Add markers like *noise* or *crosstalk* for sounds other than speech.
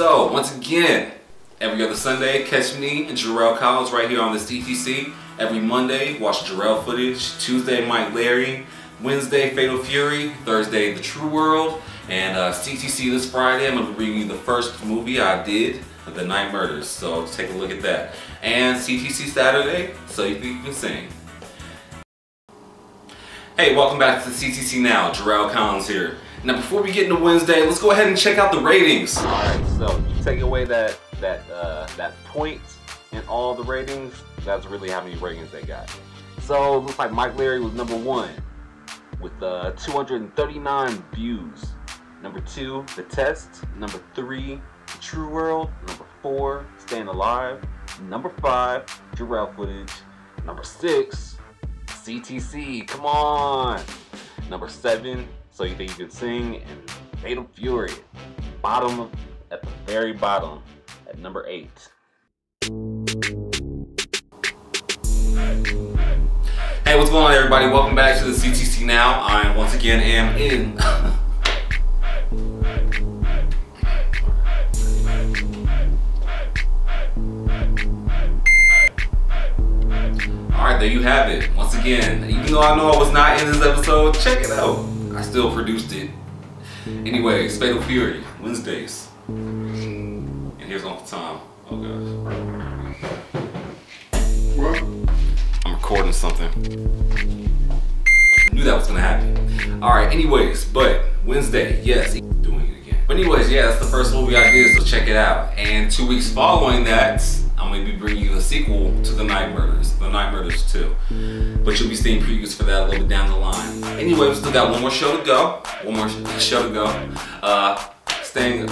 So, once again, every other Sunday, catch me and Jarrell Collins right here on the CTC. Every Monday, watch Jarrell footage. Tuesday, Mike Larry. Wednesday, Fatal Fury. Thursday, The True World. And uh, CTC this Friday, I'm going to bring you the first movie I did, The Night Murders. So take a look at that. And CTC Saturday, So You Think You Can Sing. Hey, welcome back to the CTC Now. Jarrell Collins here. Now, before we get into Wednesday, let's go ahead and check out the ratings. All right, so you take away that that uh, that point in all the ratings. That's really how many ratings they got. So looks like Mike Larry was number one with uh, 239 views. Number two, The Test. Number three, The True World. Number four, Staying Alive. Number five, Jarrell footage. Number six, CTC. Come on. Number seven, So You Think You Can Sing, and Fatal Fury. Bottom of, at the very bottom at number eight. Hey, what's going on everybody? Welcome back to the CTC Now. I once again am in *laughs* Alright, there you have it. Once again, even though I know I was not in this episode, check it out. I still produced it. Anyways, Fatal Fury, Wednesdays. And here's Uncle Tom. Oh gosh. What? I'm recording something. Knew that was gonna happen. Alright, anyways, but Wednesday, yes, doing it again. But anyways, yeah, that's the first movie I did, so check it out. And two weeks following that, I'm gonna be bringing you a sequel to The Night Murders, The Night Murders 2. But you'll be seeing previews for that a little bit down the line. Anyway, we still got one more show to go. One more show to go. Uh, staying